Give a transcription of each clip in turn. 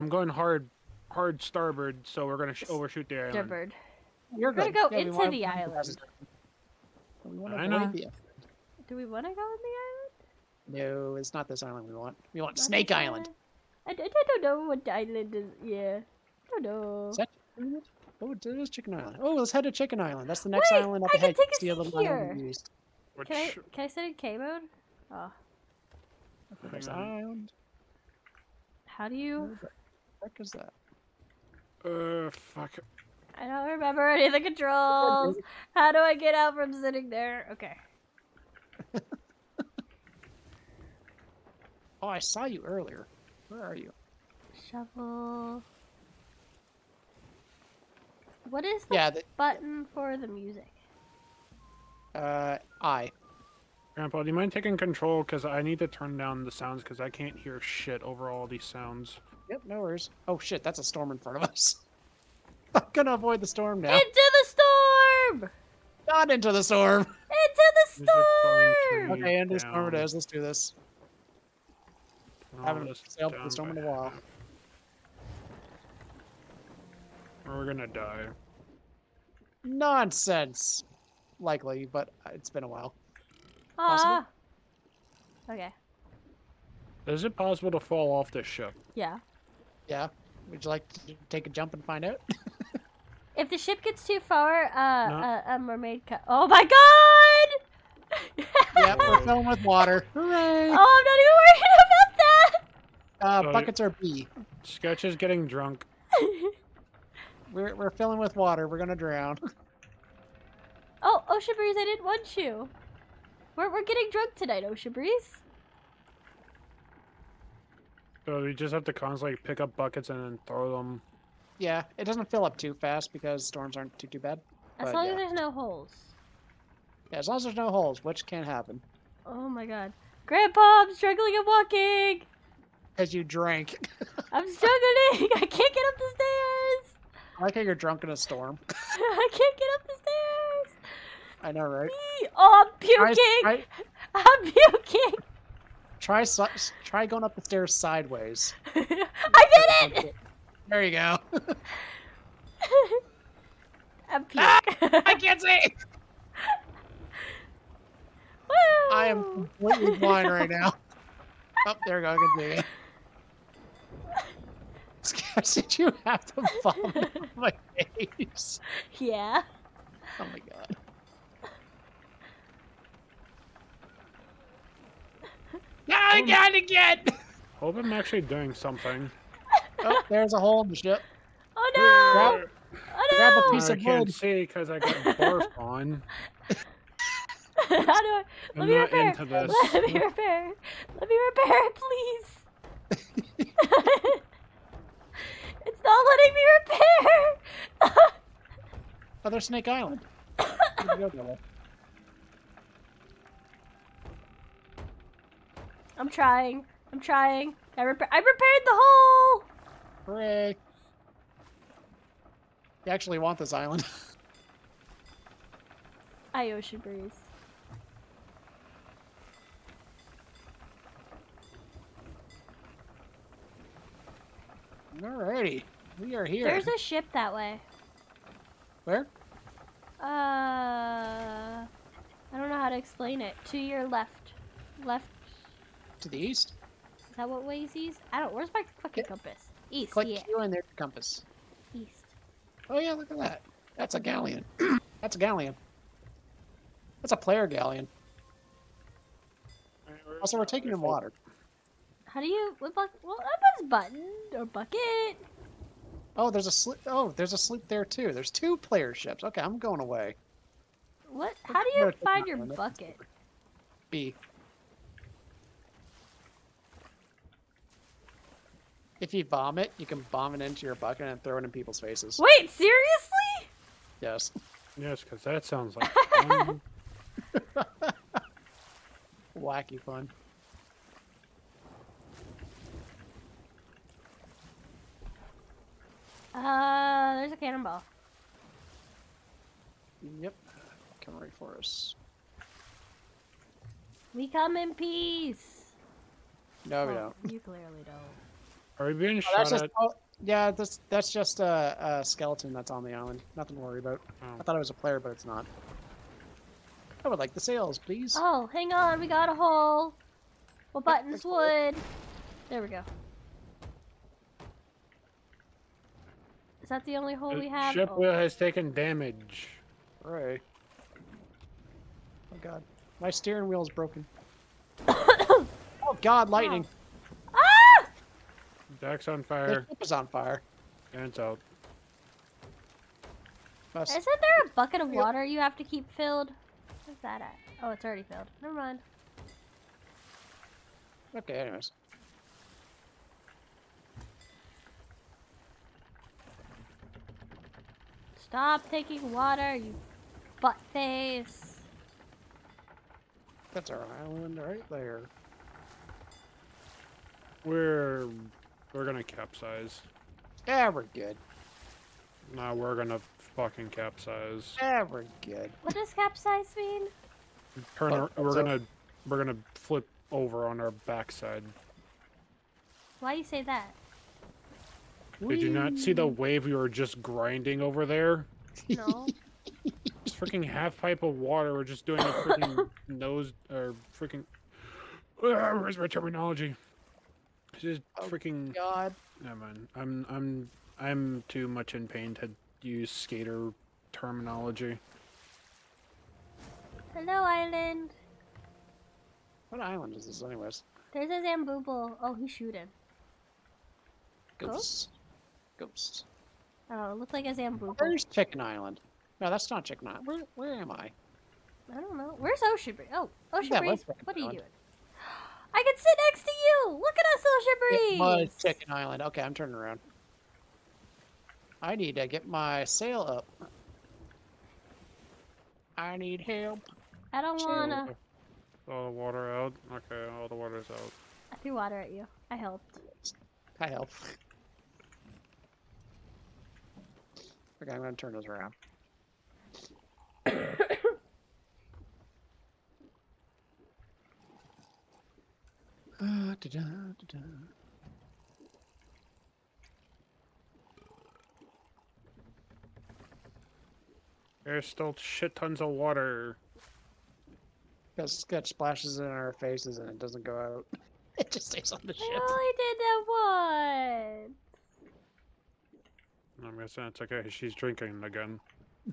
I'm going hard, hard starboard, so we're gonna sh- overshoot the island. Starboard. You're We're gonna go Yeah, into wanna- the island. We I know. the Do we want to go on the island? No, it's not this island we want. We want Not Snake this Island. I, I, I don't know what island is. Yeah. I don't know. Is that Oh, it is Chicken Island. Oh, let's head to Chicken Island. That's the next Wait, island up I can ahead. take a See a seat island here. we used. Which, Can I can I sit in K mode? Oh, Next island. how do you? Where the heck is that? Uh, fuck. I don't remember any of the controls. How do I get out from sitting there? Okay. Oh, I saw you earlier. Where are you? Shovel. What is the Yeah, the, button for the music? uh, I. Grandpa, do you mind taking control? Because I need to turn down the sounds because I can't hear shit over all these sounds. Yep, no worries. Oh shit, that's a storm in front of us. I'm gonna avoid the storm now. Into the storm! Not into the storm. Into the Is it going storm! Okay, into the storm it down. is. Let's do this. All Haven't this sailed through down the storm by in a while. Or we're gonna die. Nonsense. Likely, but it's been a while. Ah. Okay. Is it possible to fall off this ship? Yeah. Yeah. Would you like to take a jump and find out? If the ship gets too far, uh, No. uh a mermaid cut. Oh my god! yeah, we're filling with water. Hooray! Oh, I'm not even worried about that. Uh, buckets are B. Sketch is getting drunk. We're, we're filling with water. We're gonna drown. oh, Ocean Breeze, I didn't want you. We're we're getting drunk tonight, Ocean Breeze. So we just have to constantly pick up buckets and then throw them. yeah, it doesn't fill up too fast because storms aren't too too bad. As long yeah. as there's no holes. Yeah, as long as there's no holes, which can happen. Oh my god. Grandpa, I'm struggling and walking. Because you drank. I'm struggling. I can't get up the stairs. I like how you're drunk in a storm. I can't get up the stairs. I know, right? Oh, I'm Try, puking. try, I'm puking. Try, try going up the stairs sideways. I did it. There you go. I'm Ah! I can't see. I am completely blind right now. Oh, there we go. I can see it. Did you have to fall on my face? Yeah. Oh my god. I got it again! Hope I'm actually doing something. Oh, there's a hole in the ship. Oh no. Grab- oh grab a piece I of can't wood. see because I got barf on. How do I? Let I'm me not repair. into this. Let me repair. Let me repair it, please. it's not letting me repair. Oh, there's Snake Island. I'm trying. I'm trying. I repair. I repaired the hole. Hooray. You actually want this island. I ocean breeze. Alrighty. We are here. There's a ship that way. Where? Uh, I don't know how to explain it. To your left. Left. To the east? Is that what way is east? I don't. Where's my fucking Yeah. compass? East. Click yeah. Q and there's your compass. East. Oh yeah, look at that. That's a galleon. That's a galleon. That's a player galleon. Also, we're taking in water. How do you? What buck? Well, I press button or bucket. Oh, there's a sleep. Oh, there's a sleep there too. There's two player ships. Okay, I'm going away. What? How do you find your bucket? B. If you vomit, you can bomb it into your bucket and throw it in people's faces. Wait, seriously? Yes. Yes, because that sounds like fun. Wacky fun. Uh, there's a cannonball. Yep. Come right for us. We come in peace. No, we don't. You clearly don't. Are we being Oh, shot that's just at? oh, yeah. That's that's just a, a skeleton that's on the island. Nothing to worry about. Oh. I thought it was a player, but it's not. I would like the sails, please. Oh, hang on, we got a hole. What Yep, buttons there's would? There we go. Is that the only hole The we have? Ship Oh. wheel has taken damage. Hooray. Oh god, my steering wheel is broken. Oh. god, lightning! Ah! Deck's on The fire. ship is on fire. And it's out. Must- Isn't there a bucket of water you have to keep filled? Where's that at? Oh, it's already filled. Never mind. Okay, anyways. Stop taking water, you butt face. That's our island right there. We're we're gonna capsize. Yeah, we're good. Nah, we're gonna fucking capsize. Yeah, we're good. What does capsize mean? Turn. Oh, ar- we're so- gonna we're gonna flip over on our backside. Why do you say that? Did you not see the wave we were just grinding over there? No. This freaking half pipe of water. We're just doing a freaking nose or freaking. Where's my terminology? Just Oh, freaking. God. Never mind. I'm I'm I'm too much in pain to use skater terminology. Hello, island. What island is this, anyways? There's a Zambooble. Oh, he's shooting. Ghosts. Ghosts. Oh, it looked like a Zambooble. Where's Chicken Island? No, that's not Chicken Island. Where, where am I? I don't know. Where's Ocean Breeze? Oh, Ocean Yeah, Breeze. let's check it What are you out. doing? I can sit next to you. Look at us, Ocean It was Breeze. Chicken Island. Okay, I'm turning around. I need to get my sail up. I need help. I don't Chill. wanna. All the water out. Okay, all the water's out. I threw water at you. I helped. I helped. Okay, I'm gonna turn those around. Uh, da-da, da-da. There's still shit tons of water. Because Sketch splashes in our faces and it doesn't go out. It just stays on the ship. I only did that once. I'm gonna say it's okay. She's drinking again.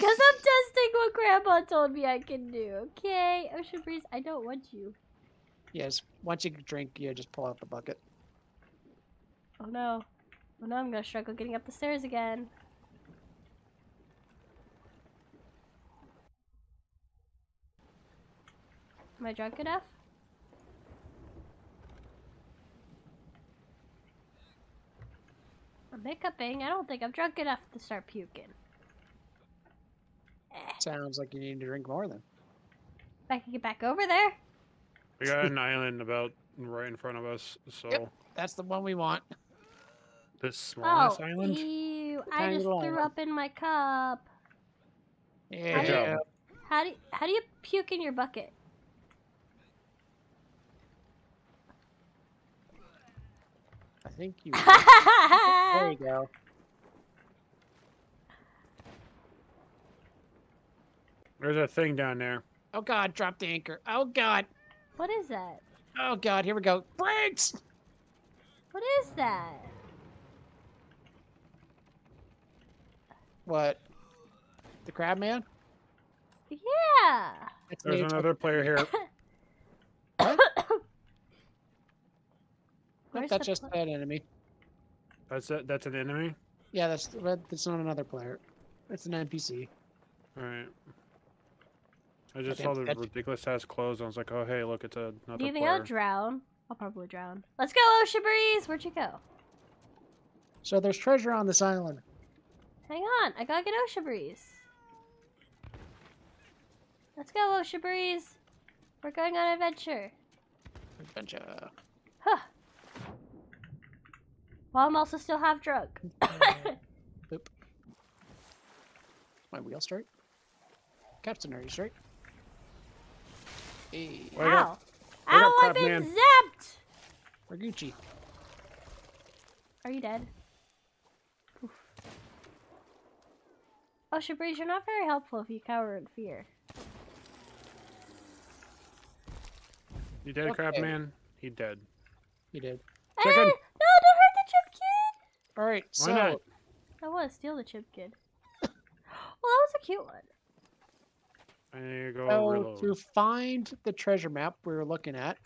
Because I'm testing what Grandma told me I can do, okay? Ocean Breeze, I don't want you. Yes, once you drink, you just pull out the bucket. Oh no. Oh no, I'm gonna struggle getting up the stairs again. Am I drunk enough? I'm hiccuping. I don't think I'm drunk enough to start puking. Eh, Sounds like you need to drink more then. if I can get back over there. We got an island about right in front of us. So Yep. That's the one we want. this smallest oh, island. ew! I Tiny just little threw island. up in my cup. Yeah. job. How do you, how do you puke in your bucket? I think you. there you go. There's a thing down there. Oh God, drop the anchor. Oh God. What is that? Oh God, here we go. Brakes. What is that? What? The crab man? Yeah. That's There's another player here. What? That's just pla- an enemy. That's it. That's an enemy. Yeah, that's that's not another player. It's an NPC. All right. I just saw the ridiculous ass clothes. and I was like, oh hey, look, it's a- another Do you think player. I'll drown? I'll probably drown. Let's go, Ocean Breeze. Where'd you go? So there's treasure on this island. Hang on. I gotta get Ocean Breeze. Let's go, Ocean Breeze. We're going on an adventure. Adventure. Huh. While I'm also still half drunk. Boop. My wheel straight. Captain, are you straight? Hey, Wait up. Ow. Up, Ow, I've been man. zapped. we're Gucci. Are you dead? Oof. Oh, Shabriz, you're not very helpful if you cower in fear. You dead, crab Okay. man? He dead. You did. Eh, Chicken. no, don't hurt the chip kid! All right. Why not? I want to steal the chip kid. well, that was a cute one. I need to go So reload. to find the treasure map we were looking at,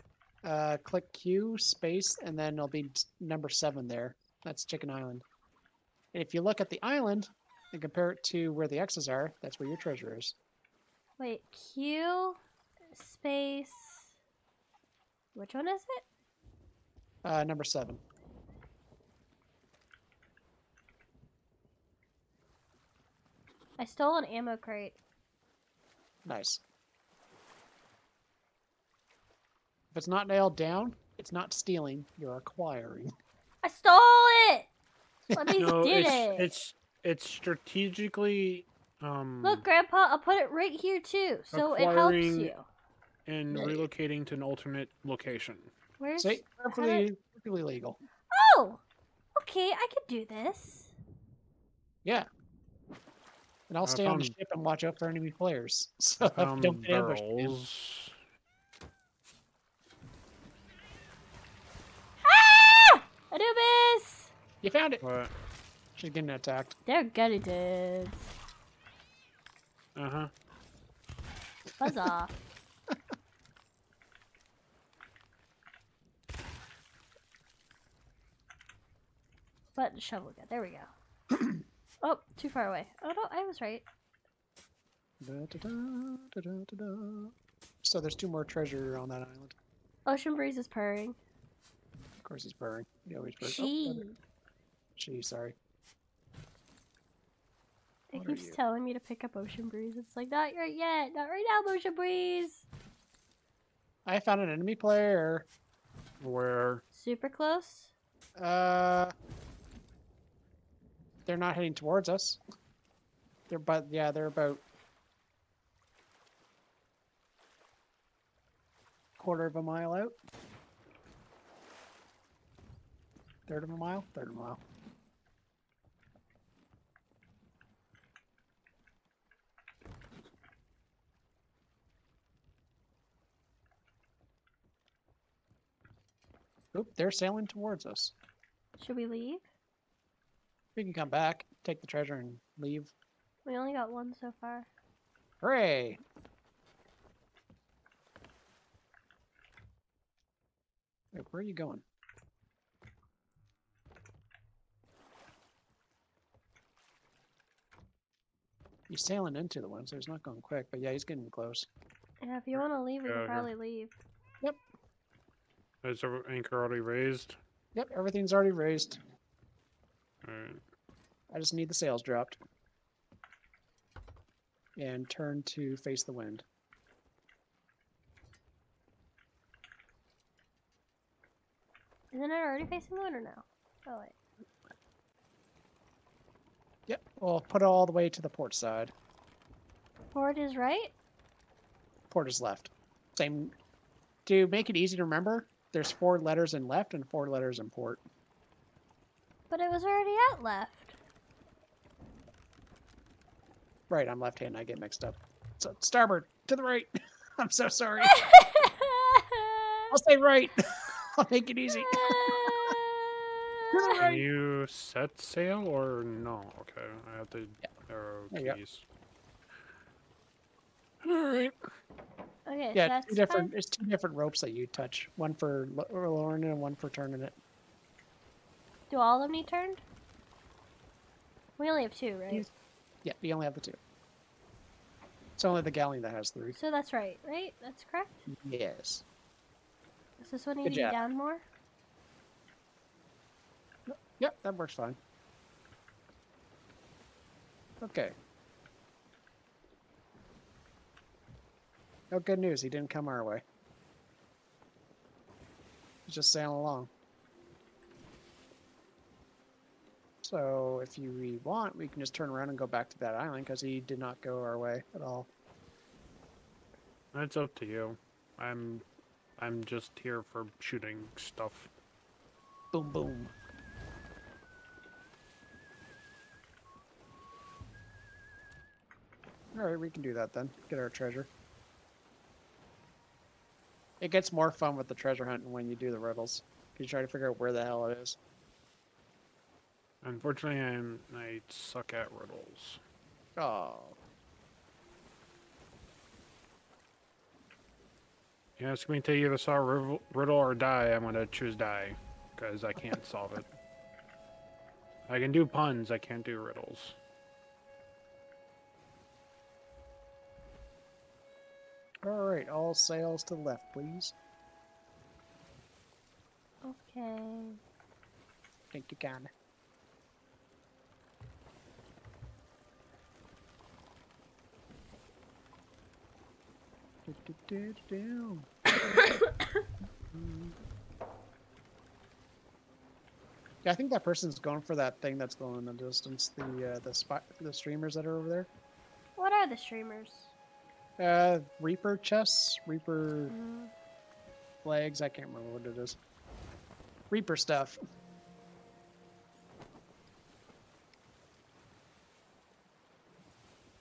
uh, click Q space, and then it'll be number seven there. That's Chicken Island. And if you look at the island and compare it to where the X's are, that's where your treasure is. Wait, Q space. Which one is it? Uh, number seven. I stole an ammo crate. Nice. If it's not nailed down, it's not stealing. You're acquiring. I stole it! Let me no, did it's, it. it's it's strategically um Look, Grandpa, I'll put it right here too, so it helps Acquiring- you. and Right. relocating to an alternate location. Where's? See, perfectly, perfectly legal. Oh, okay, I could do this. Yeah. And I'll I stay on the ship and watch out for enemy players. So I found don't get ambushed. barrels. Ah! Anubis! You found it. What? She's getting attacked. They're gutty dudes. Uh huh. Buzz off. Button shovel gun. There we go. oh, too far away. Oh no, I was right. Da-da-da, da-da-da-da. So there's two more treasure on that island. Ocean breeze is purring. Of course, he's purring. He always purrs. She. Oh, she, sorry. It What keeps telling me to pick up Ocean Breeze. It's like, not right yet. Not right now, Ocean Breeze. I found an enemy player. Where? Super close. Uh, they're not heading towards us. They're but yeah, they're about quarter of a mile out. Third of a mile. Third of a mile. Oop, they're sailing towards us. Should we leave? We can come back, take the treasure, and leave. We only got one so far. Hooray! Wait, where are you going? He's sailing into the one, so he's not going quick, but yeah, he's getting close. Yeah, if you want to leave, we Yeah, can here. probably leave. Yep. Is the anchor already raised? Yep, everything's already raised. Alright. I just need the sails dropped. And turn to face the wind. Isn't it already facing the wind or no? Oh wait. Yep, well, put it all the way to the port side. Port is right. Port is left. Same. To make it easy to remember, there's four letters in left and four letters in port. But it was already at left. Right, I'm left-handed. I get mixed up. So starboard to the right. I'm so sorry. I'll say right. I'll make it easy. Can you set sail or no? Okay, I have to arrow There keys. Alright. okay, so Yeah, that's two different. fine. There's two different ropes that you touch. One for lo- lowering it and one for turning it. Do all of them need turned? We only have two, right? Yes. Yeah, we only have the two. It's only the galleon that has three. So that's right, right? That's correct. Yes. Does this one need to be down more? Yep, that works fine. Okay. Oh, good news. He didn't come our way. He's just sailing along. So if you we want, we can just turn around and go back to that island because he did not go our way at all. That's up to you. I'm, I'm just here for shooting stuff. Boom boom. All right, we can do that then. Get our treasure. It gets more fun with the treasure hunting when you do the riddles. You try to figure out where the hell it is. Unfortunately, I'm I suck at riddles. Oh, You ask me to either solve a riddle- riddle or die, I'm gonna choose die, because I can't solve it. I can do puns, I can't do riddles. all right. All sails to the left, please. Okay. Thank you, can. Yeah, I think that person's going for that thing that's going in the distance. The uh, the spot, the streamers that are over there. What are the streamers? Uh, Reaper chests, Reaper Mm, flags. I can't remember what it is. Reaper stuff.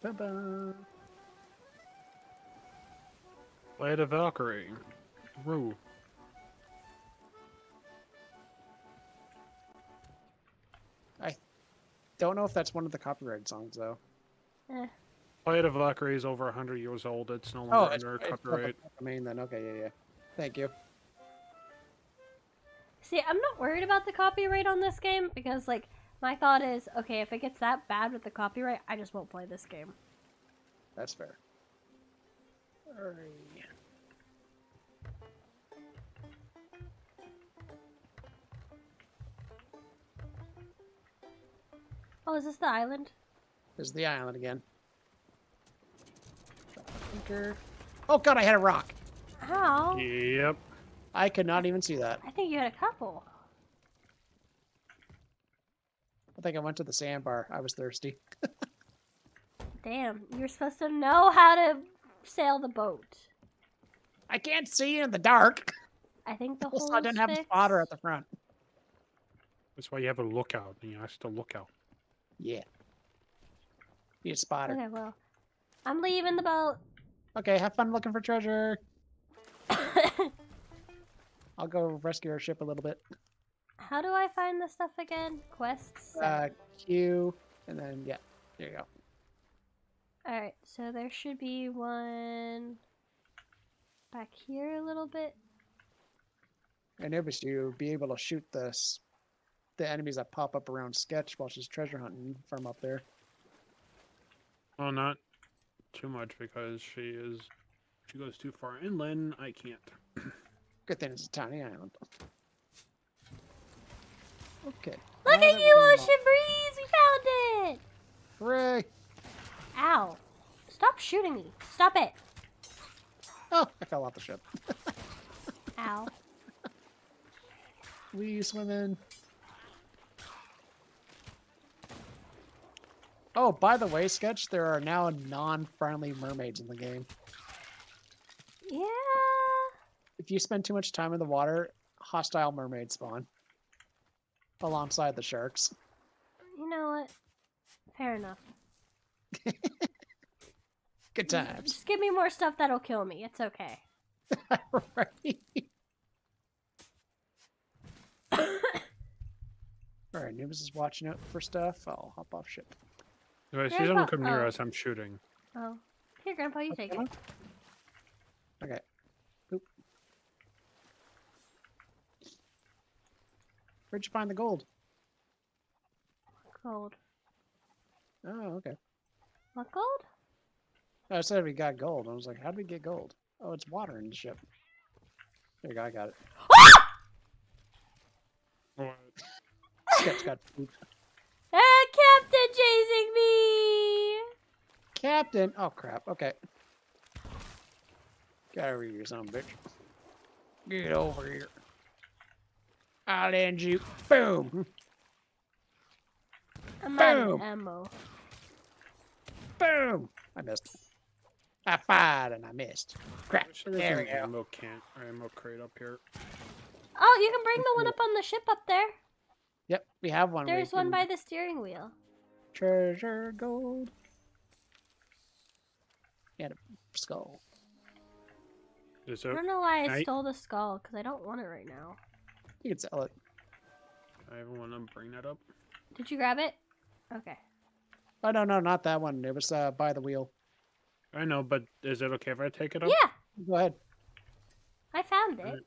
Ba-ba. Play the Valkyrie. Rue. I don't know if that's one of the copyright songs though. eh. Play the Valkyrie is over 100 years old, it's no Oh, longer it's, under it's copyright. I mean, then okay, yeah, yeah. Thank you. See, I'm not worried about the copyright on this game because, like, my thought is, okay, if it gets that bad with the copyright, I just won't play this game. That's fair. Alright. Oh, is this the island? There's the island again. Anchor. Oh god, I had a rock. How? Yep. I could not even see that. I think you had a couple. I think I went to the sandbar. I was thirsty. Damn, you're supposed to know how to sail the boat. I can't see in the dark. I think the Also, whole I didn't have a spotter at the front. That's why you have a lookout, and you ask to look out. Yeah. Be a spotter. Okay, well, I'm leaving the boat. Okay, have fun looking for treasure. I'll go rescue our ship a little bit. How do I find the stuff again? Quests. Uh, Q, and then yeah, there you go. All right, so there should be one back here a little bit. I noticed you be able to shoot the s- the enemies that pop up around Sketch while she's treasure hunting from up there. Well, not too much because she is. She goes too far inland. I can't. Good thing it's a tiny island. Okay. Look now at you, Ocean Breeze! We found it! Hooray! Ow. Stop shooting me. Stop it. Oh, I fell off the ship. Ow. We swimming. Oh, by the way, Sketch, there are now non-friendly mermaids in the game. Yeah. If you spend too much time in the water, hostile mermaids spawn. Alongside the sharks. You know what? Fair enough. Good times. Just give me more stuff that'll kill me. It's okay. right. Alright, Nubis is watching out for stuff. I'll hop off ship. If I see Grandpa- someone come near oh. us, I'm shooting. Oh. Here, Grandpa, you take it. Okay. Okay. Boop. Where'd you find the gold? Gold. Oh, okay. What gold? Oh, I said we got gold. I was like, how did we get gold? Oh, it's water in the ship. There you go, I got it. What? Sketch got poop. Ah, Captain chasing me! Captain! Oh, crap. Okay. Get over here, son of a bitch. Get over here. I'll end you. Boom! I'm out of Boom. ammo. Boom! I missed. I fired and I missed. Crap. Sure There we go. ammo can or ammo crate up here. Oh, you can bring the one up on the ship up there. Yep, we have one. There's one by the steering wheel. Treasure gold. And a skull. Is I don't know why I I- stole the skull because I don't want it right now. You can sell it. I want to bring that up. Did you grab it? Okay. Oh no, no, not that one. It was uh, by the wheel. I know, but is it okay if I take it up? Yeah, Go ahead. I found it. Alright.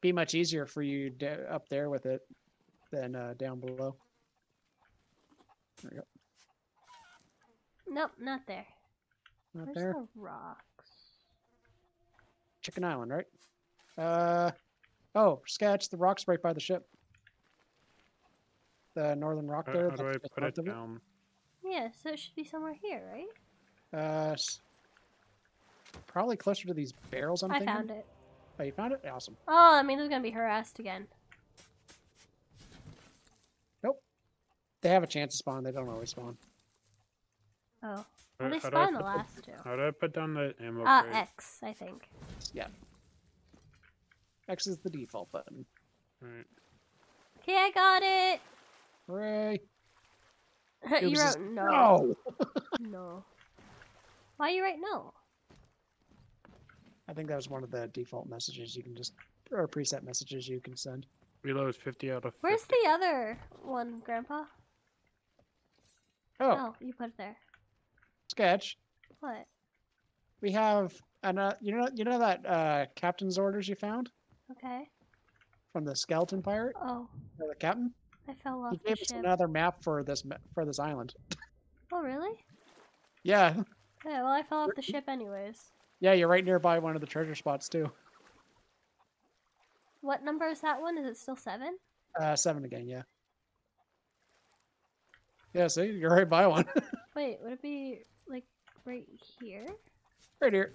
Be much easier for you da- up there with it than uh, down below. There we go. Nope, not there. Not Where's there. the rocks? Chicken Island, right? Uh, oh, sketch. The rock's right by the ship. The northern rock How, there. how do I put it of down? Yeah, so it should be somewhere here, right? Uh, probably closer to these barrels. I'm I thinking. found it. Oh, you found it? Awesome. Oh, I mean, they're gonna be harassed again. They have a chance to spawn. They don't always spawn. Oh, How- well, they how do I spawned the last two. How do I put down the ammo Uh, crate? X, I think. Yeah. X is the default button. Alright. Okay, I got it. Hooray! you was just- wrote no. No. No. Why you write no? I think that was one of the default messages you can just, or preset messages you can send. Reload is 50 out of 50. Where's the other one, Grandpa? Oh, Oh, you put it there. sketch. What? We have an, uh, you know, you know that uh, captain's orders you found Okay. from the skeleton pirate, Oh, or the captain. I fell off He the gave us ship. another map for this for this island. Oh, really? Yeah, Yeah, well, I fell off the ship anyways. yeah, you're right nearby one of the treasure spots too. What number is that one? Is it still seven? Uh, seven again, yeah. Yeah, see, you're right by one. Wait, would it be like right here? right here.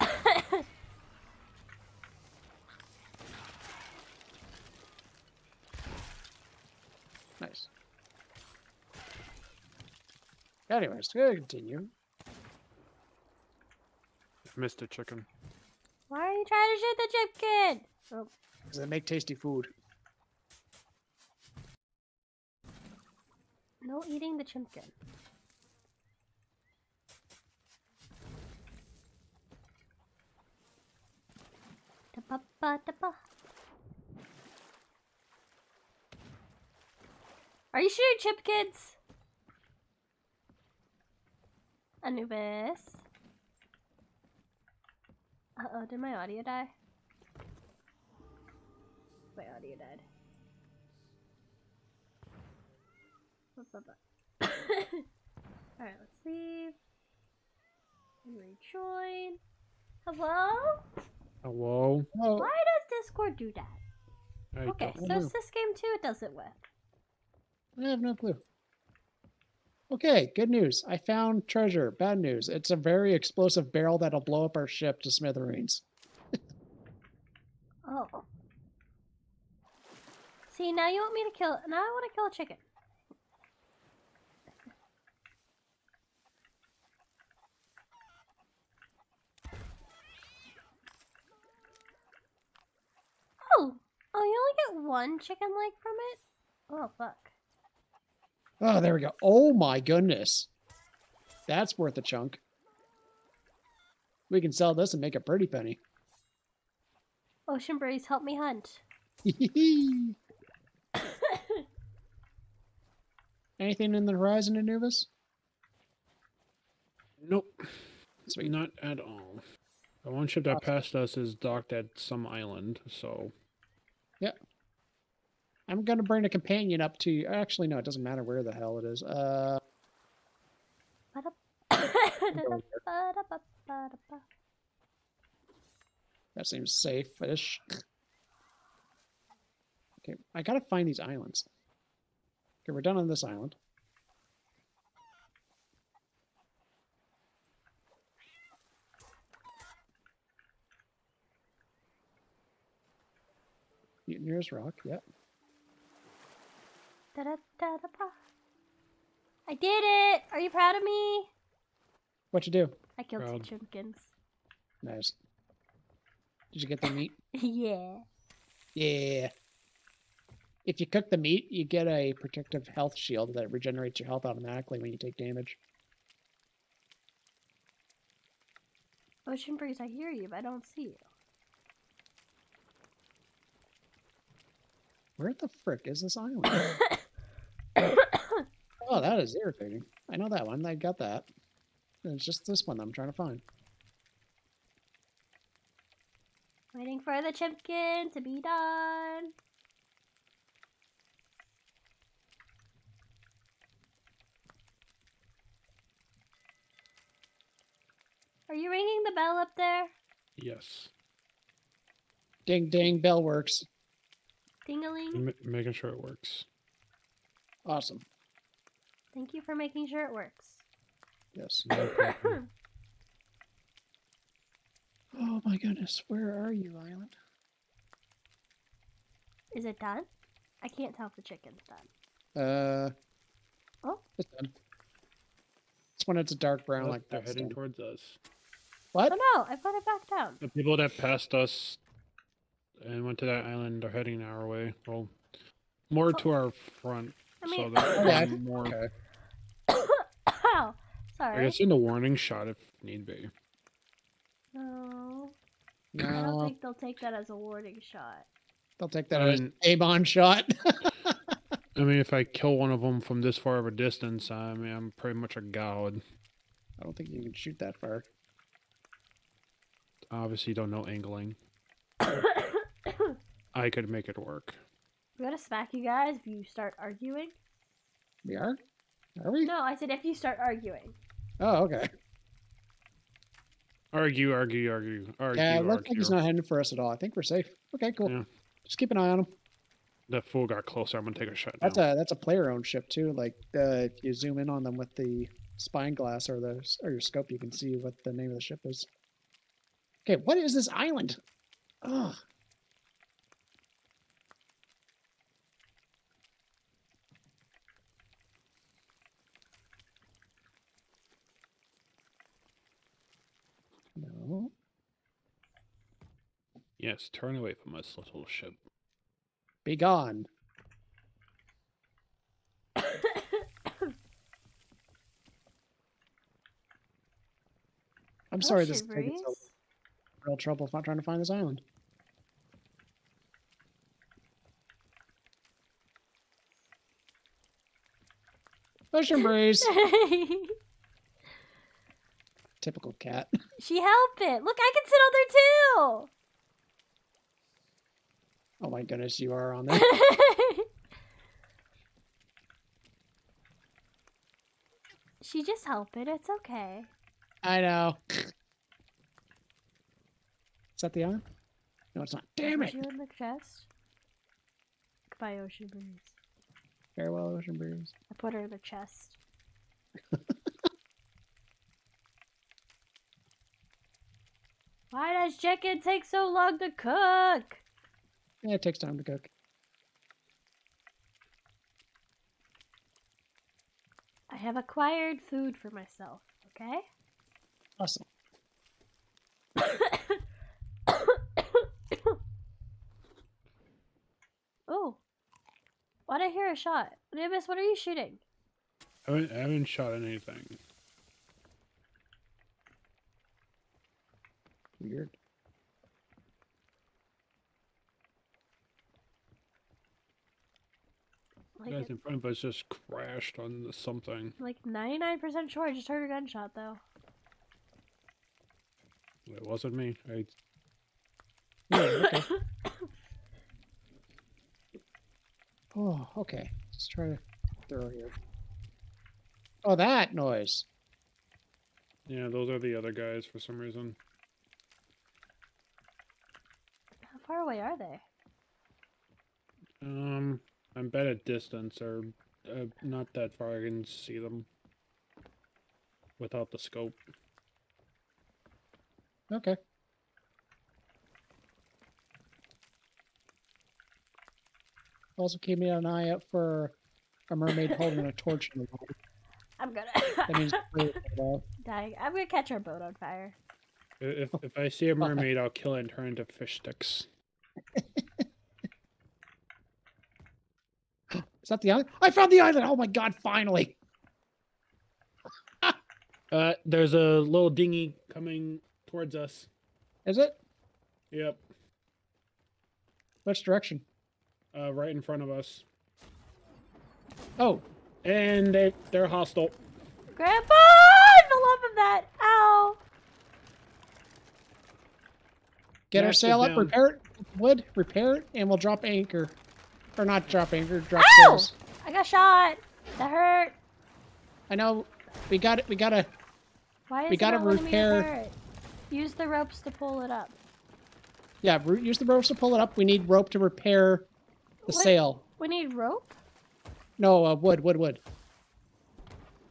Nice. Anyways, gonna continue. Mr. Chicken. Why are you trying to shoot the chicken? kid? Oh, Because they make tasty food. no the chimkin. Da-ba-ba, da-ba. Are you shooting chip kids? Anubis. Uh oh, did my audio die? My audio died. Alright, let's leave. And rejoin. Hello? Hello? Oh, Why does Discord do that? I Okay, so know. it's this game too it does it with. I have no clue. Okay, good news. I found treasure. Bad news. It's a very explosive barrel that'll blow up our ship to smithereens. Oh. See, now you want me to kill. Now I want to kill a chicken. Oh! Oh, you only get one chicken leg from it? Oh, fuck. Oh, there we go. Oh my goodness. That's worth a chunk. We can sell this and make a pretty penny. Ocean breeze, help me hunt. Anything in the horizon, Anubis? Nope. Sweet. Not at all. The one ship that passed us is docked at some island, so Yeah. I'm gonna bring a companion up to you. Actually, no, it doesn't matter where the hell it is. Uh, that seems safe-ish. Okay, I gotta find these islands. Okay, we're done on this island. Mutineer's Rock, yep. Da-da-da-da-ba. I did it! Are you proud of me? What'd you do? I killed Proud. two chimkins. Nice. Did you get the meat? yeah. Yeah. If you cook the meat, you get a protective health shield that regenerates your health automatically when you take damage. Ocean Breeze, I hear you, but I don't see you. Where the frick is this island? oh, that is irritating. I know that one. I got that. It's just this one I'm trying to find. Waiting for the chimpkin to be done. Are you ringing the bell up there? Yes. Ding ding, bell works. Dingaling. I'm making sure it works. Awesome. Thank you for making sure it works. Yes. No. Oh my goodness, where are you, island? Is it done? I can't tell if the chicken's done. Uh. Oh. It's done. It's when it's a dark brown Oh, like they're that. heading towards us. What? Oh no, I put it back down. The people that passed us and went to that island are heading our way. Well, more to our front. I mean, so that Yeah, I more. Okay. Ow! I Sorry. guess in the warning shot if need be. No. I don't think they'll take that as a warning shot. they'll take that as an a bomb shot. I mean, if I kill one of them from this far of a distance, I mean, I'm pretty much a god. I don't think you can shoot that far. Obviously, don't know angling. I could make it work. I'm gonna smack you guys if you start arguing. We are? Are we? No, I said if you start arguing. Oh, okay. Argue, argue, argue, argue, Yeah, it looks like he's not heading for us at all. I think we're safe. Okay, cool. Yeah. Just keep an eye on him. That fool got closer. I'm gonna take a shot. That's now. a that's a player owned ship too. Like uh, if you zoom in on them with the spyglass or the or your scope, you can see what the name of the ship is. Okay, what is this island? Oh, no. Yes, turn away from us, little ship. Be gone. I'm sorry this is taking so real trouble fi- trying to find this island. Ocean breeze. Typical cat. she helped it. Look, I can sit on there Oh my goodness, you are on there. she just helped it. It's okay. I know. Is that the island? No, it's not. Damn it. you in the chest. Goodbye, Ocean Breeze. Farewell, Ocean breeze. I put her in the chest. Why does chicken take so long to cook? Yeah, it takes time to cook. I have acquired food for myself, okay? Awesome. oh. Why'd I hear a shot? Nimbus, what are you shooting? I haven't, I haven't shot anything. Weird. Like, guys in front of us just crashed on something. like 99% sure I just heard a gunshot, though. It wasn't me. I Yeah, okay. oh, okay. Let's try to throw here. Oh, that noise. yeah, those are the other guys for some reason. How far away are they? Um, I'm bet at distance or uh, not that far. I can see them without the scope. Okay. Also, keeping an eye out for a mermaid holding a torch in the water. I'm gonna. That means clear dying. I'm gonna catch our boat on fire. If if I see a mermaid, I'll kill it and turn into fish sticks. Is that the island? I found the island! Oh my god, finally! Uh, there's a little dinghy coming towards us. Is it? Yep, Which direction? uh, right in front of us, Oh, and they they're hostile. Grandpa! The love of that. Ow. get our sail up, down. repair it. Wood, repair it, and we'll drop anchor. Or not drop anchor, drop Ow! sails. I got shot. That hurt. I know. We got it. We gotta. Why is We it gotta not letting me repair- repair it? Use the ropes to pull it up. Yeah, use the ropes to pull it up. We need rope to repair the What? sail. We need rope? No, uh, wood, wood, wood.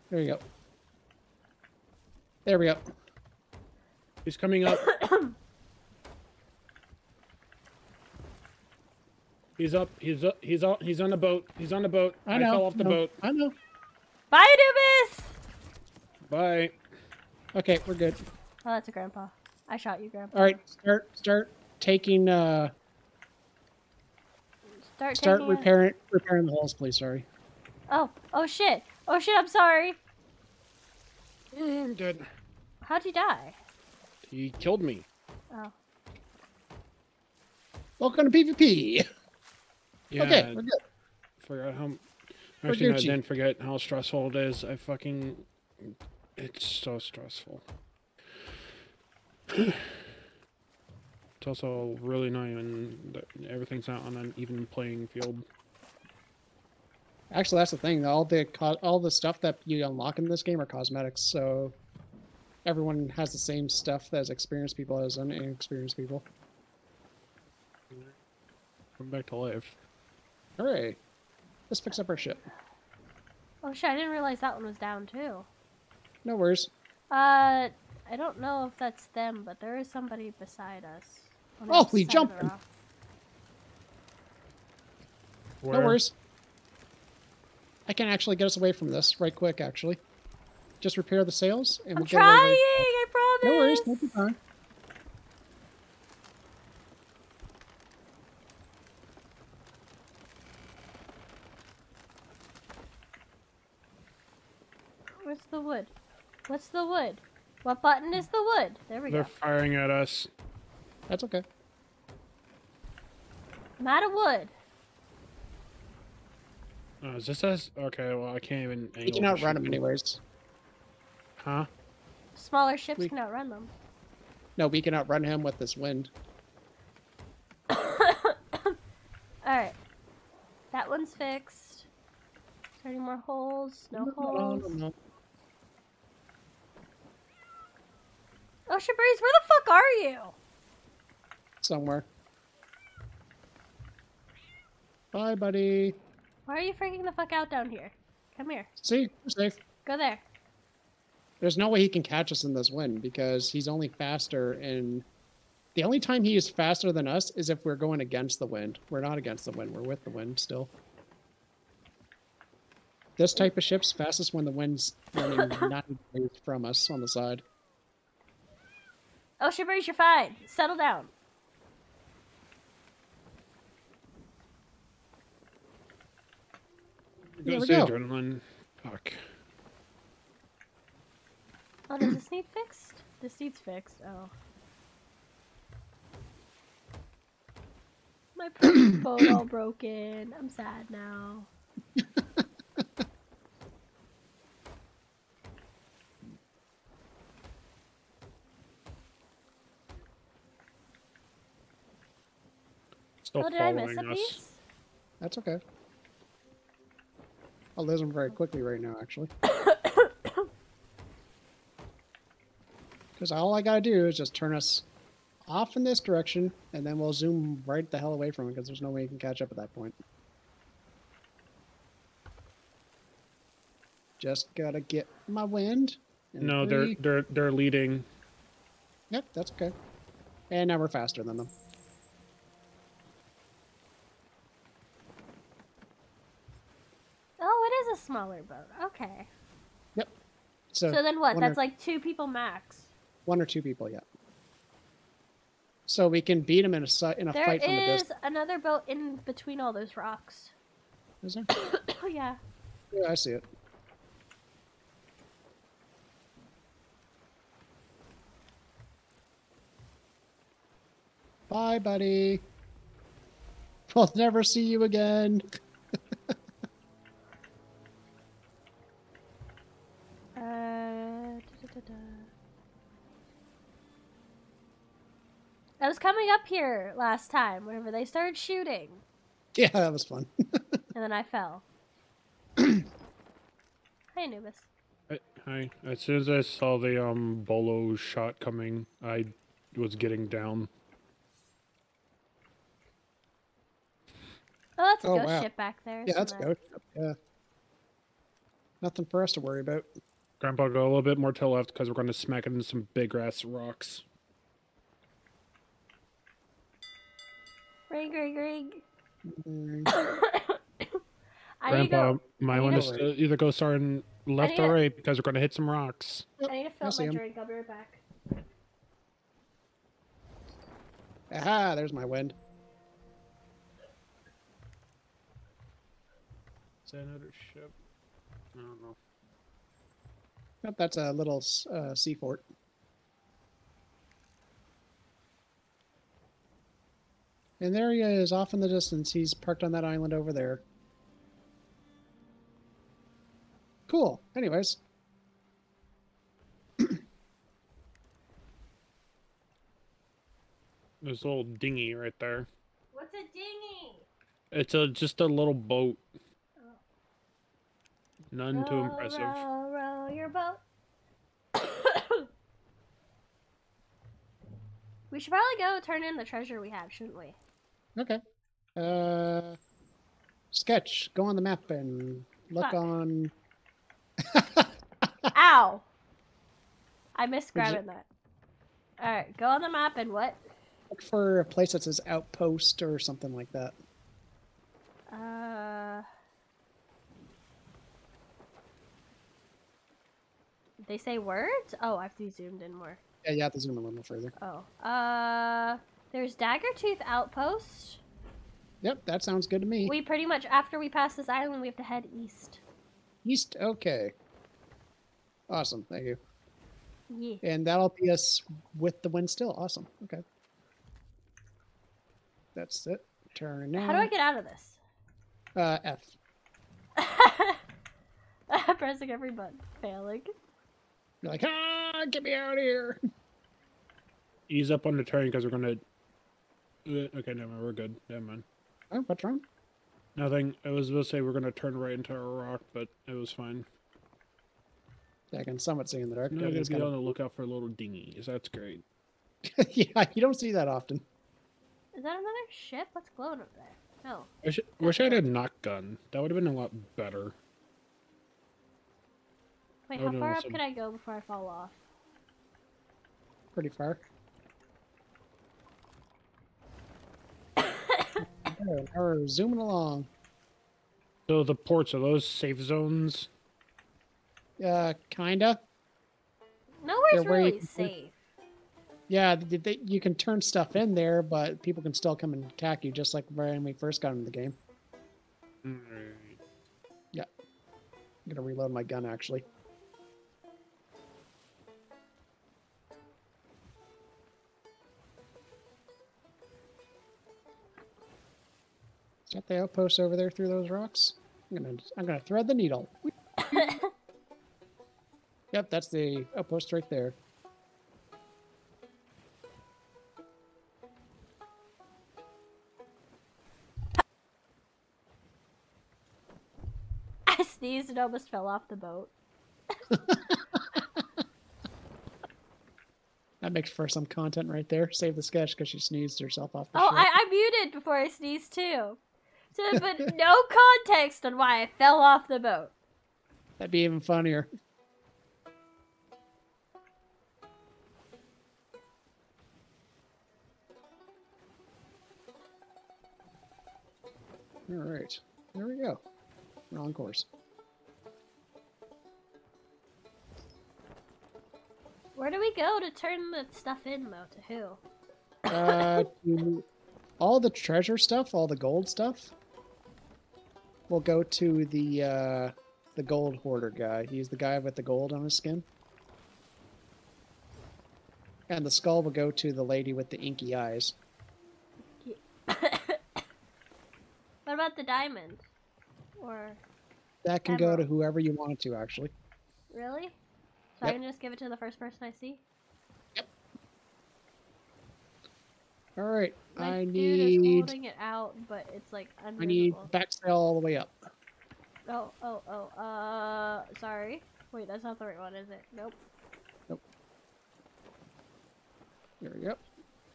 There you go. There we go. He's coming up. he's up. He's up. He's on. He's on the boat. He's on the boat. I know. fell off the no, boat. I know. Bye, Anubis! Bye. Okay, we're good. Oh, that's a grandpa. I shot you, grandpa. All right, start start taking uh Start, start taking it. repairing repairing the holes, please. Sorry. Oh, oh shit. Oh shit, I'm sorry. Mm, I'm dead. How'd you die? He killed me. Oh. Welcome to PvP. Yeah. Okay, we're good. Forgot how. Actually, no, I didn't forget how stressful it is. I fucking. It's so stressful. it's also really not even. Everything's not on an even playing field. Actually, that's the thing. All the co- all the stuff that you unlock in this game are cosmetics, so everyone has the same stuff as experienced people as inexperienced people. Come back to life. Hooray! Let's fix up our ship. Oh shit, I didn't realize that one was down too. No worries. Uh, I don't know if that's them, but there is somebody beside us. on the Oh, other we side of the jumped him. rock. No worries. I can actually get us away from this right quick. Actually, just repair the sails and I'm we'll get away. trying, very- I promise. No worries. Take Where's the wood? What's the wood? What button is the wood? There we go. They're firing at us. That's okay. I'm out of wood. Oh, is this us? Okay, well, I can't even. We angle can the outrun them anyways. Huh? Smaller ships We- can outrun them. No, we can outrun him with this wind. Alright. That one's fixed. Is there any more holes? No holes. no. Oh, Shabriz, where the fuck are you? Somewhere. Bye, buddy. Why are you freaking the fuck out down here? Come here. See, we're safe. Go there. There's no way he can catch us in this wind because he's only faster in... the only time he is faster than us is if we're going against the wind. We're not against the wind, we're with the wind still. This type of ship's fastest when the wind's running 90 degrees from us on the side. Oh, Shabriz, you're fine. Settle down. There Goes we the go. adrenaline. Fuck. Oh, does this need fixed? This needs fixed. Oh. My boat all broken. I'm sad now. Still oh, did I following miss a piece? That's okay. I'll lose him very quickly right now, actually. Because all I gotta do is just turn us off in this direction, and then we'll zoom right the hell away from it, because there's no way you can catch up at that point. Just gotta get my wind. and No, they're they're they're leading. Yep, that's okay. And now we're faster than them. Oh, it is a smaller boat. Okay. So, So then what? That's or- like two people max. one or two people, yeah. So we can beat them in a in a There fight from a is There is another boat in between all those rocks. Is there? Oh yeah. Yeah, I see it. Bye, buddy. We'll never see you again. I was coming up here last time whenever they started shooting, Yeah, that was fun. and then I fell. hi, Anubis. Hi. As soon as I saw the um bolo shot coming, I was getting down. Oh, that's a Oh, ghost wow. ship back there. Yeah, isn't that's there? good. Yeah. Nothing for us to worry about. Grandpa, go a little bit more to the left because we're going to smack it into some big ass rocks. Ring, ring, ring. Mm, I need Grandpa, go. might I want need to to- either go starting left or right because we're going to hit some rocks. I need to fill see up my 'em. drink. I'll be right back. Aha, there's my wind. Is that another ship? I don't know. Yep, that's a little s- uh, sea fort. And there he is, off in the distance. He's parked on that island over there. Cool. Anyways, There's a little dinghy right there. What's a dinghy? It's a just a little boat. Oh. None too impressive. Row, row your boat. we should probably go turn in the treasure we have, shouldn't we? Okay. Uh, sketch. Go on the map and look Fuck. on. Ow! I missed Would you- grabbing that. Alright, go on the map and what? Look for a place that says outpost or something like that. Uh. They say words? Oh, I have to be zoomed in more. Yeah, you have to zoom in a little further. Oh. Uh. There's Daggertooth Outpost. Yep, that sounds good to me. We pretty much, after we pass this island, we have to head east. East, okay. Awesome, thank you. Yeah. And that'll be us with the wind still. Awesome. Okay. That's it. Turn now. How do I get out of this? Uh, F. Pressing every button. Failing. You're like, ah, get me out of here. Ease up on the turn because we're gonna. Uh, Uh, okay, never mind. We're good. Never mind. Oh, what's wrong? Nothing. I was supposed to say we're gonna turn right into a rock, but it was fine. Yeah, I can somewhat see in the dark. Now I gotta Everything's be on the lookout for little dinghies. That's great. yeah, you don't see that often. Is that another ship? What's glowing up there? Oh. Wish, wish I had a knock gun. That would have been a lot better. Wait, how far up some- can I go before I fall off? Pretty far. There, we're zooming along. So the ports are those safe zones? Uh, kinda. Nowhere's They're you really can safe. Yeah, th th you can turn stuff in there, but people can still come and attack you, just like when we first got into the game. Yeah, I'm gonna reload my gun actually. Is that the outpost over there through those rocks? I'm gonna I'm gonna thread the needle. yep, that's the outpost right there. I sneezed and almost fell off the boat. That makes for some content right there. Save the sketch because she sneezed herself off the Oh, ship. I, I muted before I sneezed too. So, but no context on why I fell off the boat. That'd be even funnier. All right, there we go. We're on course. Where do we go to turn the stuff in, though? To who? Uh, all the treasure stuff, all the gold stuff, we'll go to the uh, the gold hoarder guy. He's the guy with the gold on his skin. And the skull will go to the lady with the inky eyes. what about the diamond? Or that can emerald? go to whoever you want it to, actually. Really? So yep. I can just give it to the first person I see? All right, My I need holding it out, but it's like I need unreadable. back sail all the way up. Oh, oh, oh. Uh, sorry. Wait, that's not the right one, is it? Nope. Nope. There we go.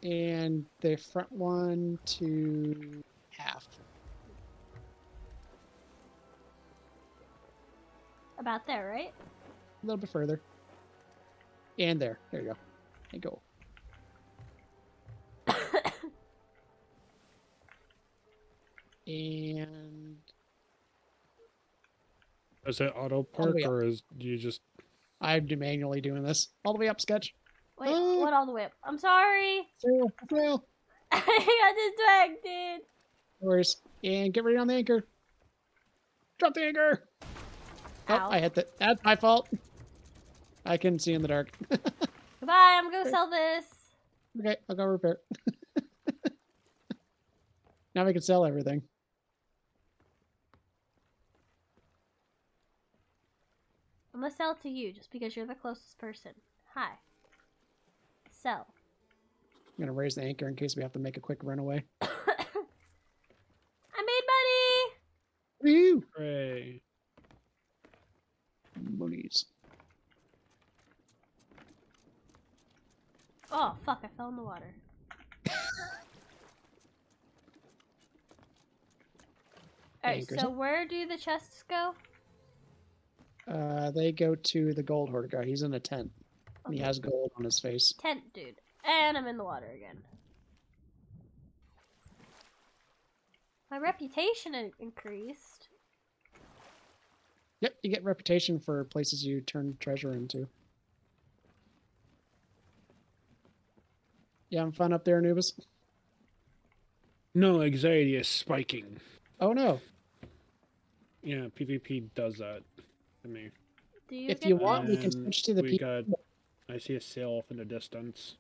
And the front one to half. About there, right? A little bit further. And there. There you go. And go. And Is it auto park or is you just I'm manually doing this. All the way up, sketch. Wait, Oh. what all the way up? I'm sorry. Sail, sail. I got distracted. No worries. And get ready on the anchor. Drop the anchor. Oh, I hit that. That's my fault. I couldn't see in the dark. Goodbye, I'm gonna sell this. okay, I'll go repair. now we can sell everything. I'm gonna sell it to you just because you're the closest person. Hi. Sell. I'm gonna raise the anchor in case we have to make a quick runaway. I made money! Woo! hooray? Monies. Oh, fuck, I fell in the water. Alright, so where do the chests go? Uh, they go to the gold hoarder guy. He's in a tent. And he has gold on his face. Tent, dude. And I'm in the water again. My reputation increased. Yep, you get reputation for places you turn treasure into. You having fun up there, Anubis? No, anxiety is spiking. Oh no. Yeah, PvP does that to me. Do you If you want, we can switch to the we people. got. I see a sail off in the distance.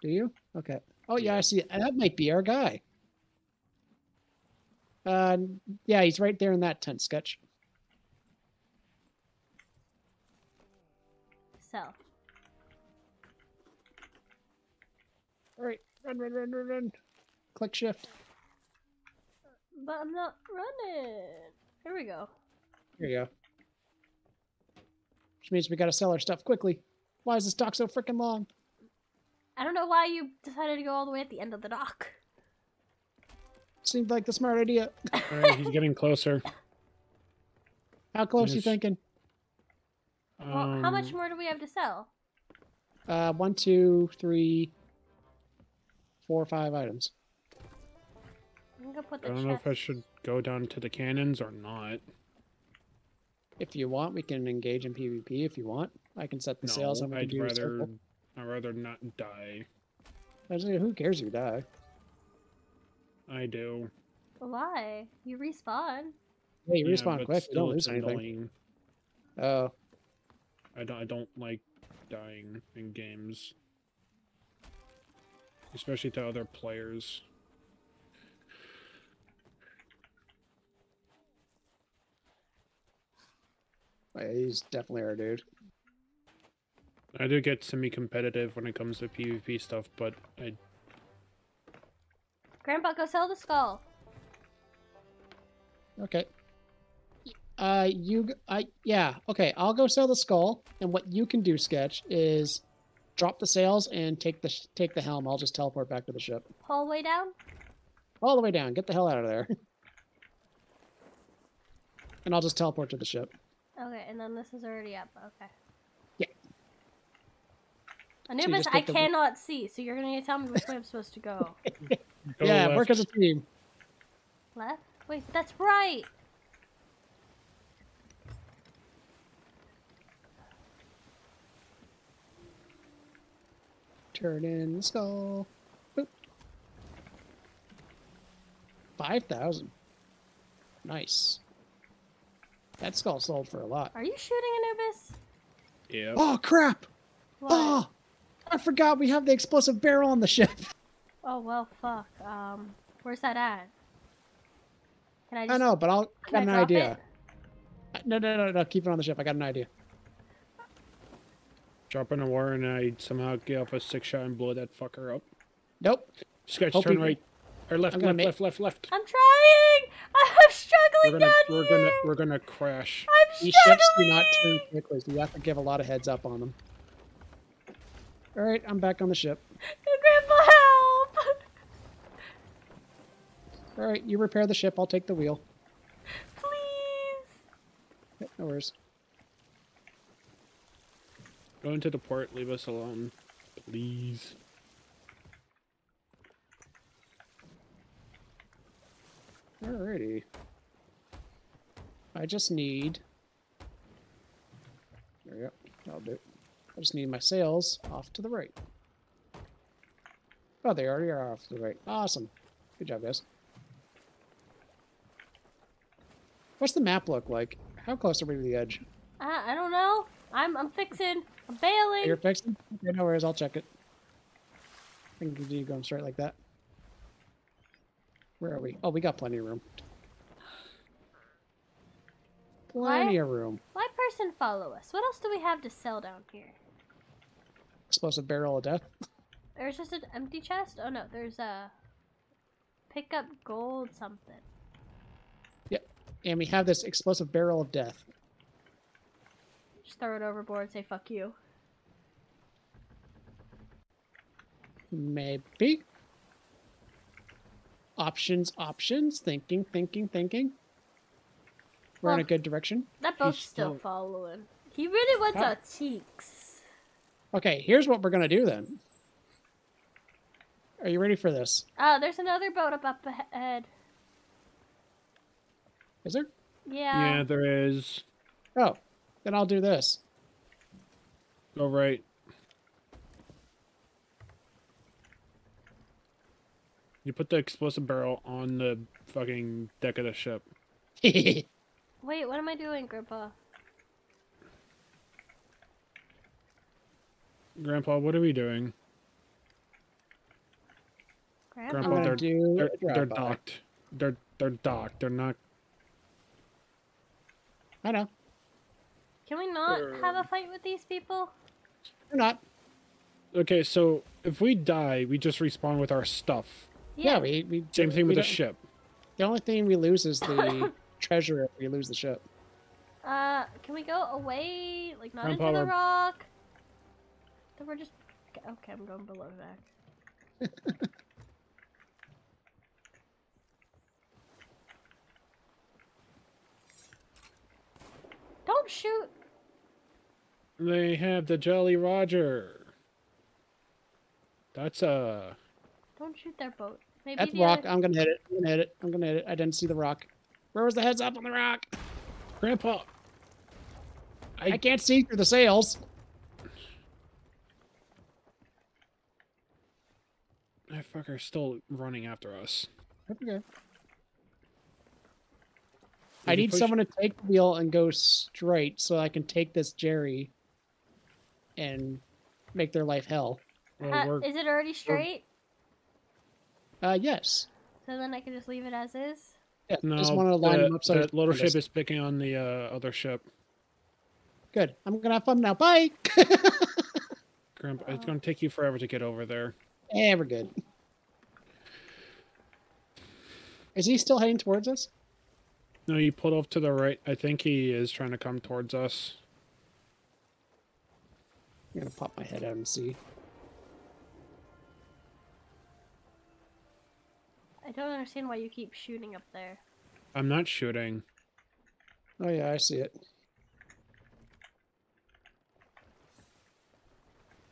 Do you? Okay. Oh yeah, Yeah. I see. That might be our guy. Uh, yeah, he's right there in that tent sketch. So. All right, run, run, run, run, run. Click shift. But I'm not running. Here we go. Here you go. Which means we gotta sell our stuff quickly. Why is this dock so freaking long? I don't know why you decided to go all the way at the end of the dock. Seemed like the smart idea. All right, he's getting closer. How close you thinking? Well, how much Um, more do we have to sell? Uh, one, two, three, four, five items. I'm gonna put I don't know if I should go down to the cannons or not. If you want, we can engage in PvP. If you want, I can set the No, sails and we can I'd do a rather. I'd rather not die. I was like, Who cares if you die? I do. Why? You respawn. Hey, you Yeah, respawn but quick. You don't it's lose anything. annoying. Oh, I don't. I don't like dying in games, especially to other players. He's definitely our dude. I do get semi-competitive when it comes to PvP stuff, but I Grandpa, go sell the skull. Okay. Uh, you, I, yeah, okay. I'll go sell the skull, and what you can do, sketch, is drop the sails and take the take the helm. I'll just teleport back to the ship, All the way down? all the way down. Get the hell out of there. and I'll just teleport to the ship. Okay, and then this is already up. Okay. Yeah. Anubis, just I hit the- cannot see, so you're gonna need to tell me which way I'm supposed to go. go yeah, left. work as a team. Left? Wait, that's right! Turn in the skull. Boop. Five thousand. Nice. That skull sold for a lot. Are you shooting Anubis? Yeah. Oh crap! What? Oh, I forgot we have the explosive barrel on the ship. Oh, well, fuck. Um, where's that at? Can I Just, I know, but I'll can got I an idea. it? No, no, no, no. Keep it on the ship. I got an idea. Drop in a water and I somehow get off a six shot and blow that fucker up. Nope. Sketch, Hope turn you- right. Or left, I'm left, make- left, left, left. I'm trying. I'm We're struggling gonna, down we're here. gonna, we're gonna crash. I'm These struggling. ships do not turn quickly, so you have to give a lot of heads up on them. All right, I'm back on the ship. Grandpa, help! All right, you repair the ship. I'll take the wheel. Please. Yep, no worries. Go into the port. Leave us alone, please. Alrighty. I just need. There we go. That'll do. I just need my sails off to the right. Oh, they already are off to the right. Awesome. Good job, guys. What's the map look like? How close are we to the edge? Uh, I don't know. I'm I'm fixing. I'm bailing. You're fixing? Okay, no worries. I'll check it. I can continue going straight like that. Where are we? Oh, we got plenty of room. Plenty of room. Why person follow us? What else do we have to sell down here? Explosive barrel of death. There's just an empty chest. Oh no, there's a pick up gold something. Yep. And we have this explosive barrel of death. Just throw it overboard. And say fuck you. Maybe. Options, options. Thinking, thinking, thinking. We're in a good direction. That boat's He's still still- following. He really wants How- our cheeks. Okay, here's what we're going to do then. Are you ready for this? Oh, there's another boat up up ahead. Is there? Yeah. yeah, there is. Oh, then I'll do this. Go right. You put the explosive barrel on the fucking deck of the ship. Wait, what am I doing, Grandpa? Grandpa, what are we doing? Grandpa. Grandpa, they're- do They're, they're docked. They're they're docked. They're not. I know. Can we not have a fight with these people? We're not. Okay, so if we die, we just respawn with our stuff. Yeah, we, we Same thing we with the ship. The only thing we lose is the treasure if we lose the ship. Uh, can we go away? Like, not Grandpa, into the rock? Then we're just. Okay, okay, I'm going below deck. Don't shoot! They have the Jolly Roger. That's a. Don't shoot their boat. Maybe That the rock, other- I'm gonna hit it. I'm gonna hit it. I'm gonna hit it. I didn't see the rock. Where was the heads up on the rock? Grandpa. I, I can't see through the sails. that fucker's still running after us. Okay. Did I need push- someone to take the wheel and go straight so I can take this Jerry and make their life hell. Well, Ha- is it already straight? Uh, yes. So then I can just leave it as is? Yeah, no, just want to line the, them up so the I can little ship is picking on the uh, other ship. Good. I'm gonna have fun now. Bye. Grandpa, it's gonna take you forever to get over there. yeah, we're good. Is he still heading towards us? No, he pulled off to the right. I think he is trying to come towards us. I'm gonna pop my head out and see. I don't understand why you keep shooting up there. I'm not shooting. Oh yeah, I see it.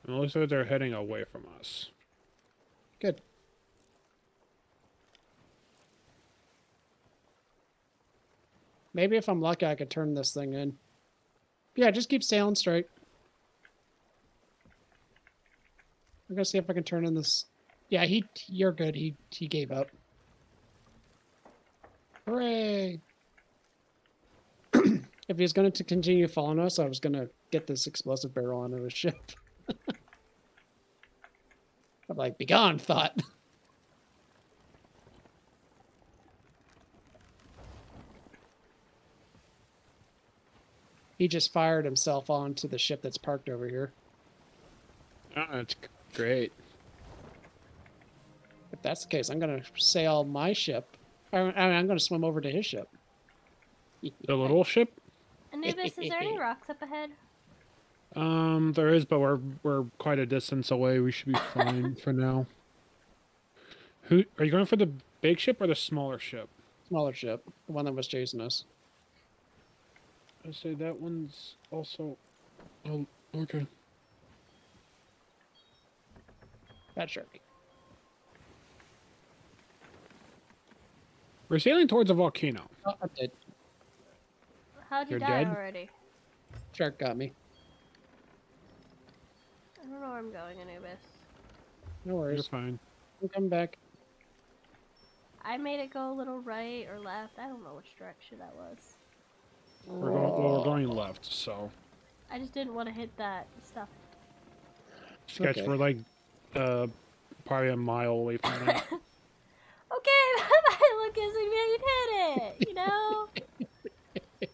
It looks like they're heading away from us. Good. Maybe if I'm lucky, I could turn this thing in. Yeah, just keep sailing straight. I'm gonna see if I can turn in this. Yeah, he. You're good. He he gave up. Hooray! if he's going to continue following us, I was going to get this explosive barrel onto his ship. I'm like, "Be gone!" thought. he just fired himself onto the ship that's parked over here. Oh, that's great. If that's the case, I'm going to sail my ship I, I mean, I'm gonna swim over to his ship. The little ship? Anubis, is there any rocks up ahead? Um, there is, but we're we're quite a distance away. We should be fine for now. Who are you going for? The big ship or the smaller ship? Smaller ship, the one that was chasing us. I say that one's also. Oh, okay. That shark. We're sailing towards a volcano. Oh, I'm dead. How'd you You're die dead? already? Shark got me. I don't know where I'm going, Anubis. No worries. You're fine. We'll come back. I made it go a little right or left. I don't know which direction that was. We're going. Well, we're going left. So I just didn't want to hit that stuff. sketch. Okay. We're like, uh, probably a mile away from that. Okay, my Lucas, we made hit it. You know.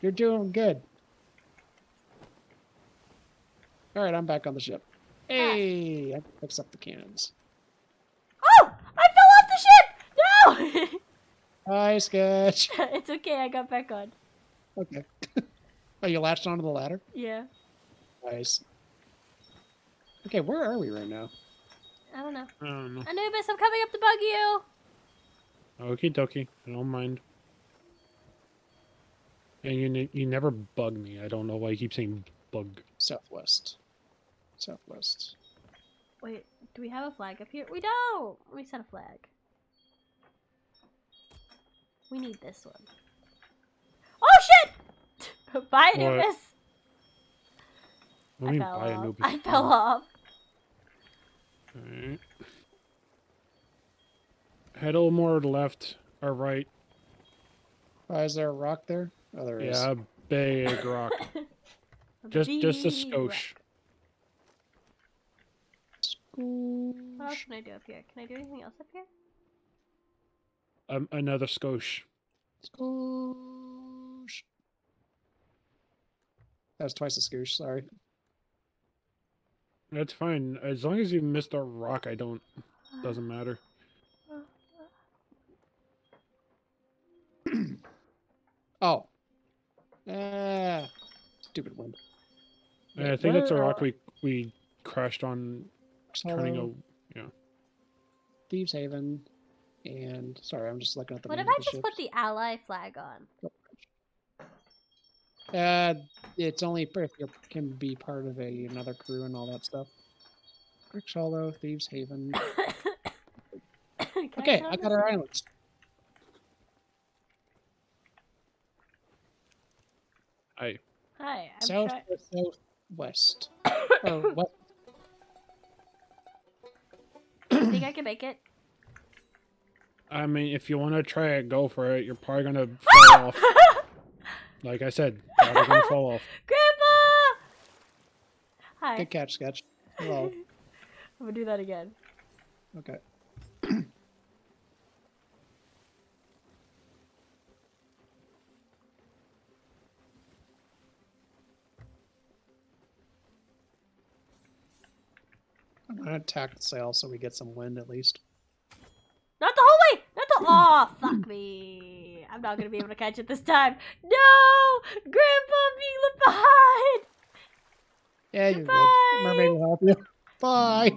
You're doing good. All right, I'm back on the ship. Ah. Hey, I fix up the cannons. oh, I fell off the ship. No. Hi, Sketch. it's okay. I got back on. Okay. oh, you latched onto the ladder? Yeah. Nice. Okay, where are we right now? I don't know. I don't know. Anubis, I'm coming up to bug you. Okie dokie. I don't mind. And you ne- you never bug me. I don't know why you keep saying bug. Southwest. Southwest. Wait, do we have a flag up here? We don't. We set a flag. We need this one. Oh shit! Bye, What? Anubis. What do I mean fell buy a off. I fell off. Alright. Head a little more left or right. Oh, is there a rock there? Oh, there is. Yeah, big rock. just just a Big rock. skosh. What else can I do up here? Can I do anything else up here? Um, another skosh. Scoosh. That was twice a scoosh, sorry. That's fine. As long as you missed a rock, I don't. Doesn't matter. Oh. Ah. Stupid wind. I think that's a rock we we crashed on turning a yeah. Thieves Haven, and sorry, I'm just looking at the What if I just the put the ally flag on? Uh, it's only if you can be part of a another crew and all that stuff. Brick's Hollow, Thieves Haven. Okay, sit I got this? our islands. I Hi, I'm South try- or southwest. or west. You think I can make it? I mean, if you want to try it, go for it. You're probably gonna fall off. Like I said, probably gonna fall off. Grandpa! Hi. Good catch, Sketch. Hello. I'm gonna do that again. Okay. Gonna attack the sail so we get some wind at least. Not the whole way! Not the. Oh, fuck me. I'm not gonna be able to catch it this time. No! Grandpa being left behind! Yeah, you're good. Mermaid will help you. Bye.